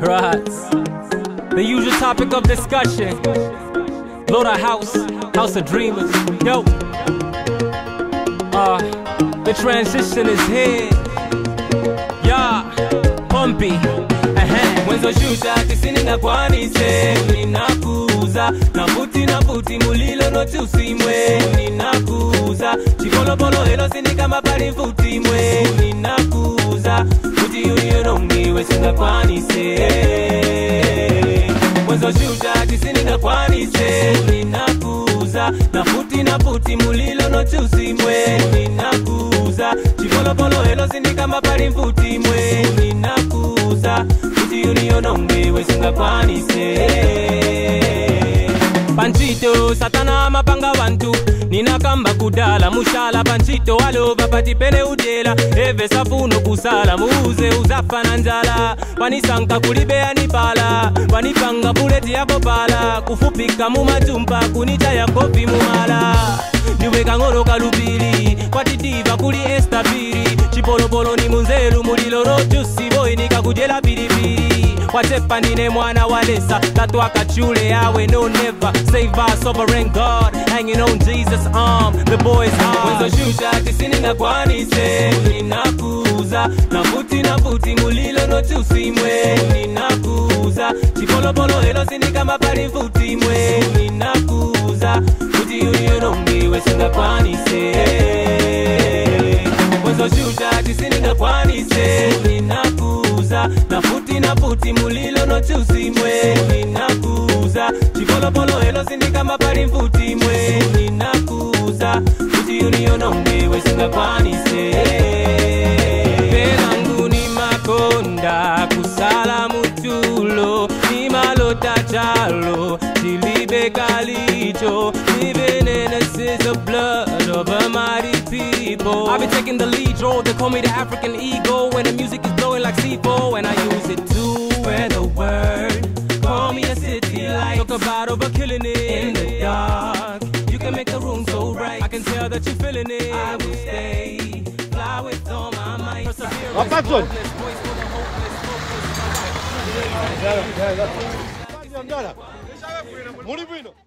Right. The usual topic of discussion. Load a house, house of dreamers. Yo. Uh, the transition is here. Yeah, bumpy. Mwenzo shusha tisini na kwanise ninakuza nafuti nafuti mulilo noti usimwe ninakuza chipolopolo helo sini kama pali ukuthi uyena ungiwe singakwanise. Mwezoshuta tisiningakwanise ninakuza na futi na futi mulilo nochusimwe. Ninakuza chivolopolo elo sindikamapali mfutimwe ninakuza kuti uniyona ungiwe singakwanise. Panchito satana mapanga vantu ninakamba kudala. Mushala panchito walova patipene udela. Eve safuno kusala muuze uzafa na njala. Panisanka kulibeya nipala panipanga buleti yako pala kufupika mumatumpa kunicha yakopi mumala ndiweka ng'oro kalupili kwatitiva kuli estabili chipolopolo ni munzelu mulilo rojusiboinika kujela pilipili watepanine mwana walesa tatwakachule awe no never. Save our sovereign god hanging on jesus arm the boys wenzoshusha tisini ngakwanise ninakuza navuti navuti mulilo nochusimwe ninakuza chipolopolo elo sindikamba pali mvutimwe ninakuza kuti yuniyonongiwe singakwanise wenzoshusha tisini ngakwanise ninakuza nakuza nafuti nafuti mulilo nochusi mwe. Ninakuza chivolopolo elo sindikamba pali mvuti mwe. Ninakuza kuti uniono mbiwe singakwanise pelangu ni makonda kusala mutulo. Ni malota chalo. I've been taking the lead role they call me the African ego when the music is blowing like C4 and I use it to wear the word call me a city light talk about overkilling it in the dark you can make the room so bright I can tell that you're feeling it I will stay fly with all my might persevere Watson. hopeless, hopeless, hopeless. Mjara. Muri bwino.